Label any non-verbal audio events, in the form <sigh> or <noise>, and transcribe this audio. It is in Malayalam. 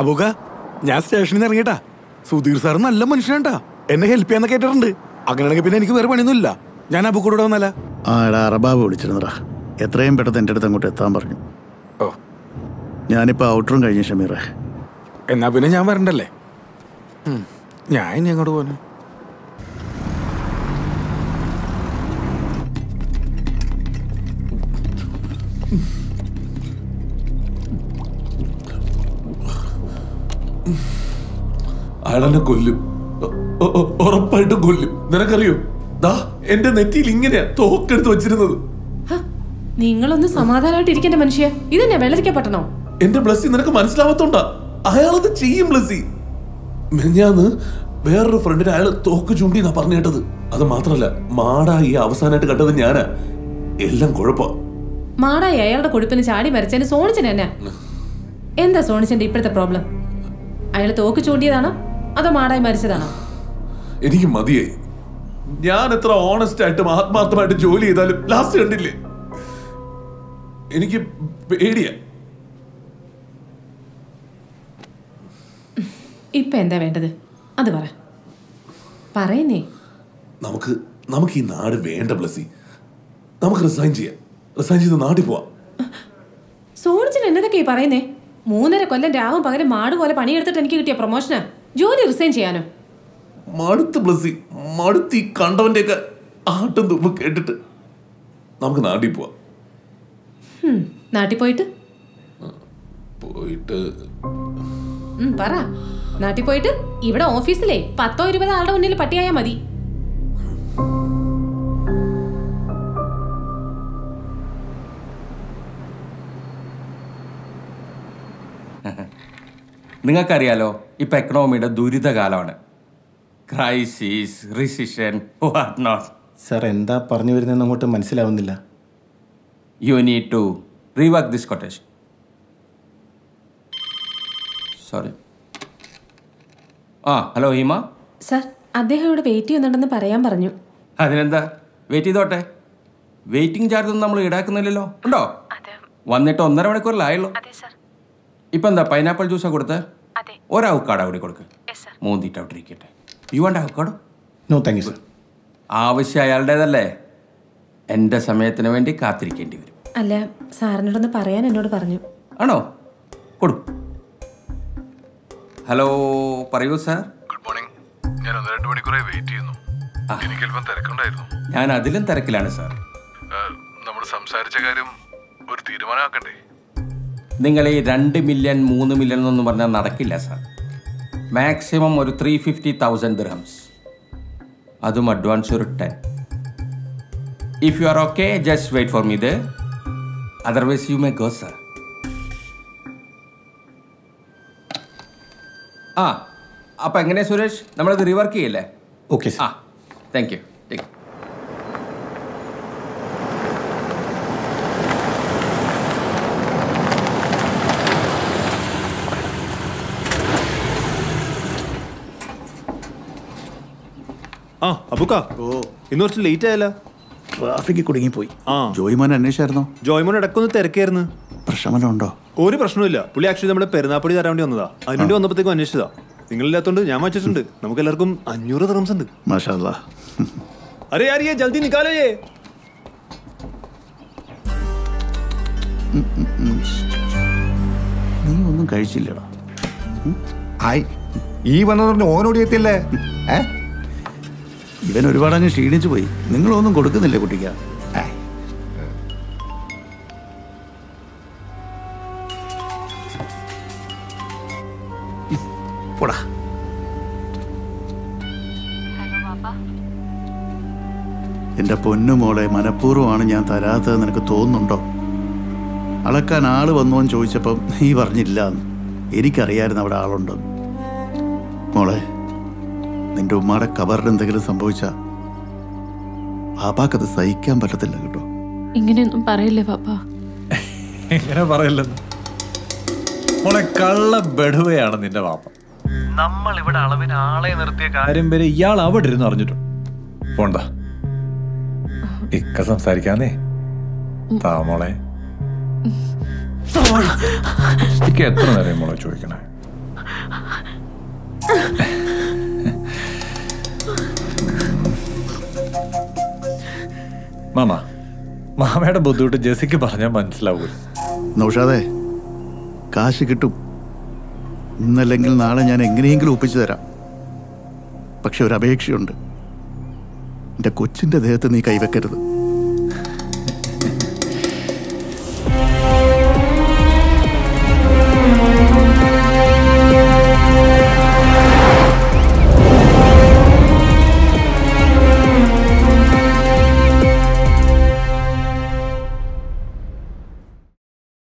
അബൂക്ക ഞാൻ സ്റ്റേഷനിൽ നിന്ന് ഇറങ്ങിട്ടാ സുധീർ സാർ നല്ല മനുഷ്യനാട്ടാ എന്നെ ഹെൽപ്പ് ചെയ്യാന്ന് കേട്ടിട്ടുണ്ട്. അങ്ങനെയാണെങ്കിൽ പിന്നെ എനിക്ക് വേറെ പണിയൊന്നുമില്ല. ഞാൻ അബൂക്കൂടെ വന്നല്ല ആ എടാ അറബാബ് വിളിച്ചിരുന്നടാ. എത്രയും പെട്ടെന്ന് എന്റെ അടുത്ത് അങ്ങോട്ട് എത്താൻ പറഞ്ഞു. ഓ. ഞാനിപ്പോൾ ഔട്ടറും കഴിഞ്ഞു ഷമീറെ. എന്നാ പിന്നെ ഞാൻ വരണ്ടല്ലേ? ഞാൻ ഇനി അങ്ങോട്ട് പോകാന് അയാളെന്നെ കൊല്ലും. ഉറപ്പായിട്ട് കൊല്ലും. നിനക്കറിയോ? ദാ എന്റെ നെറ്റിയിൽ ഇങ്ങനെയാ തോക്കെടുത്ത് വെച്ചിരുന്നത്. നിങ്ങളൊന്ന് സമാധാനമായിട്ട് ഇരിക്കേണ്ട മനുഷ്യ. ഇതെന്നെ വെള്ളരിക്കപ്പെട്ടണോ? എന്റെ ബ്ലസ്സി നിനക്ക് മനസ്സിലാവാത്തോണ്ടാ. അയാളത് ചെയ്യും ബ്ലസ്സി. മെഞ്ഞാന്ന് വേറൊരു ഫ്രണ്ടിന് അയാൾ തോക്ക് ചൂണ്ടി എന്നാ പറഞ്ഞു കേട്ടത്. അത് മാത്രല്ല മാടാ ഈ അവസാനമായിട്ട് കണ്ടത് ഞാനാ. എല്ലാം കുഴപ്പ. മാടായി അയാളുടെ കൊഴുപ്പിന് ചാടി മരിച്ചതിന് സോണിച്ചൻ എന്നാ. എന്താ സോണിച്ചന്റെ ഇപ്പോഴത്തെ പ്രോബ്ലം? അയാൾ തോക്ക് ചൂണ്ടിയതാണോ? അതോ മാടായി മരിച്ചതാണോ? എനിക്ക് മതിയായി. ഞാൻ എത്ര ഓണസ്റ്റ് ആയിട്ടും ആത്മാർത്ഥമായിട്ട് ജോലി ചെയ്താലും ലാസ്റ്റ് കണ്ടില്ലേ? എനിക്ക് പേടിയാ. ഇപ്പൊ എന്താ വേണ്ടത്? അത് പറ. പറയുന്നേ. നമുക്ക് നമുക്ക് ഈ നാട് വേണ്ട ബ്ലസ്സി നമുക്ക് റിസൈൻ ചെയ്യാം. റിസൈൻ ചെയ്ത് നാട്ടിൽ പോവാ. സോണിച്ചൻ എന്നതൊക്കെ ഈ പറയുന്നേ? മൂന്നര കൊല്ലം രാവും പകരം മാട് പോലെ പണിയെടുത്തിട്ട് എനിക്ക് കിട്ടിയ പ്രൊമോഷന് ജോലി റിസൈൻ ചെയ്യാനോ? മടുത്ത് ബ്ലസ്സി മടുത്ത് കണ്ടവന്റെയൊക്കെ ആട്ടും തുമ്പ് കേട്ടിട്ട് നമുക്ക് നാട്ടിൽ പോവാം. നാട്ടിൽ പോയിട്ട്? പോയിട്ട്. പറ. നാട്ടിൽ പോയിട്ട് ഇവിടെ ഓഫീസിലെ പത്തോ ഇരുപതോ ആളുടെ മുന്നിൽ പട്ടിയായാൽ മതി. <laughs> നിങ്ങൾക്കറിയാലോ ഇപ്പം എക്കണോമിയുടെ ദുരിതകാലമാണ്. Crisis recession what not sir എന്താ പറഞ്ഞു വരുന്നതെന്ന് അങ്ങോട്ട് മനസ്സിലാവുന്നില്ല. You need to rework this quotation sorry ആ ഹലോ ഹീമ സർ അദ്ദേഹം ഇവിടെ വെയിറ്റ് ചെയ്യുന്നുണ്ടെന്ന് പറയാൻ പറഞ്ഞു. അതിനെന്താ? വെയിറ്റ് ചെയ്തോട്ടെ. വെയിറ്റിംഗ് ചാർജ് ഒന്നും നമ്മൾ ഈടാക്കുന്നില്ലല്ലോ. ഉണ്ടോ? വന്നിട്ട് ഒന്നര മണിക്കൂറിലായുള്ളൂ ഇപ്പം എന്താ പൈനാപ്പിൾ ജ്യൂസാ കൊടുത്ത്? ഒരു അവക്കാടോ കൂടി കൊടുക്ക്. മൂന്നിട്ട് അവിടെ ഇരിക്കട്ടെ. യു വേണ്ട avocado no thank you sir ആവശ്യം അയാളുടേതല്ലേ? എന്റെ സമയത്തിന് വേണ്ടി കാത്തിരിക്കേണ്ടി വരും. അല്ല സാറിനോടൊന്ന് പറയാൻ എന്നോട് പറഞ്ഞു. ആണോ? കൊടു. ഹലോ പറയൂ സർ ഗുഡ് മോർണിംഗ് ഞാൻ ഒന്ന് രണ്ട് മണിക്കൂറായി വെയിറ്റ് ചെയ്യുന്നു. എനിക്ക് അല്പം തിരക്കുണ്ടായിരുന്നു. ഞാൻ അതിലും തിരക്കിലാണ് സാർ നമ്മൾ സംസാരിച്ച കാര്യം ഒരു തീരുമാനമാക്കണ്ടേ? നിങ്ങൾ ഈ രണ്ട് മില്യൺ മൂന്ന് മില്യൺ എന്നൊന്നും പറഞ്ഞാൽ നടക്കില്ല സാർ മാക്സിമം ഒരു ത്രീ ഫിഫ്റ്റി തൗസൻഡ് ദിർഹംസ് അതും അഡ്വാൻസ് ഒരു ten if you are okay just wait for me the otherwise you may go sir ആ അപ്പം എങ്ങനെയാണ് സുരേഷ്? നമ്മളത് റിവർക്ക് ചെയ്യല്ലേ? ഓക്കെ ആ താങ്ക് യു താങ്ക് യു ആ അബുക്ക. ഓ. ഇന്ന് കുറച്ച് ലേറ്റ് ആയല്ല. ട്രാഫിക്കിൽ കുടുങ്ങിപ്പോയി. ആ. ജോയിമോൻ അന്വേഷിച്ചായിരുന്നോ? ജോയ്മോൻ ഇടക്കൊന്ന് തിരക്കായിരുന്നു. പ്രശ്നമല്ല ഉണ്ടോ? ഒരു പ്രശ്നമില്ല പുള്ളി ആക്ച്വലി നമ്മുടെ പെരുന്നാപ്പടി തരാൻ വേണ്ടി വന്നതാ. അതിന് വേണ്ടി വന്നപ്പോഴത്തേക്കും അന്വേഷിച്ചതാ. നിങ്ങളില്ലാത്തോണ്ട് ഞാൻ വായിച്ചിട്ടുണ്ട് നമുക്ക് എല്ലാവർക്കും അഞ്ഞൂറ് തെറംസ് ഉണ്ട്. മാഷാ അരെ യാരിയെ ജൽദി നിക്കാലോ നീ ഒന്നും കഴിച്ചില്ലടാ. ഈ വന്നതുകൊണ്ട് ഓനോടിയെത്തില്ലേ ഏഹ് ഇവൻ ഒരുപാട് അങ്ങ് ക്ഷീണിച്ചു പോയി. നിങ്ങളൊന്നും കൊടുക്കുന്നില്ലേ കുട്ടിക്ക്? പോടാ. എന്റെ പൊന്നു മോളെ മനഃപൂർവമാണ് ഞാൻ തരാത്തത് നിനക്ക് തോന്നുന്നുണ്ടോ? അളക്കാൻ ആൾ വന്നോന്ന് ചോദിച്ചപ്പം നീ പറഞ്ഞില്ല. എനിക്കറിയായിരുന്നു അവിടെ ആളുണ്ടെന്ന്. മോളെ നിന്റെ ഉമ്മയുടെ കബറിന് എന്തെങ്കിലും സംഭവിച്ച പാപ്പാക്കത് സഹിക്കാൻ പറ്റത്തില്ല കേട്ടോ. ഇങ്ങനെയൊന്നും പറയില്ലേ പാപ്പ എങ്ങനെ പറയില്ലെന്ന് മോളെ കള്ള ബെടുവയാണ് നിന്റെ പാപ്പ നമ്മൾ ഇവിടെ അളവിന് ആളെ നിർത്തിയ കാര്യം വരെ ഇയാൾ അവിടെ ഇരുന്ന് അറിഞ്ഞിട്ടുണ്ട് പോണ്ട ഇക്ക സംസാരിക്കാന്നേ. താമോളെ ഇക്ക എത്ര നേരം മോളെ ചോദിക്കണേ? മാമ മാമയുടെ ബുദ്ധിമുട്ട് ജെസിക്ക് പറഞ്ഞാൽ മനസ്സിലാവൂ നൗഷാദേ കാശ് കിട്ടും. ഇന്നല്ലെങ്കിൽ നാളെ ഞാൻ എങ്ങനെയെങ്കിലും ഒപ്പിച്ചു തരാം. പക്ഷെ ഒരു അപേക്ഷയുണ്ട്. എന്റെ കൊച്ചിന്റെ ദേഹത്ത് നീ കൈവെക്കരുത്.